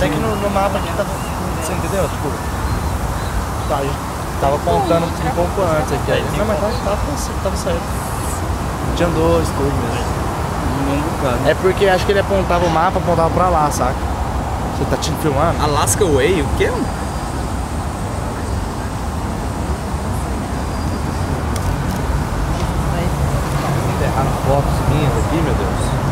Até que no, no mapa aqui tava. Assim, você entendeu? Tipo. Tá, a gente tava apontando um pouco antes aqui. Aí. Não, mas tá, tá, tá tava, tava, tava certo. Tinha dois, tudo mesmo. É porque acho que ele apontava o mapa, apontava pra lá, saca? Você tá te filmando? Alaska Way, o quê? Enterraram fotos minhas aqui, meu Deus.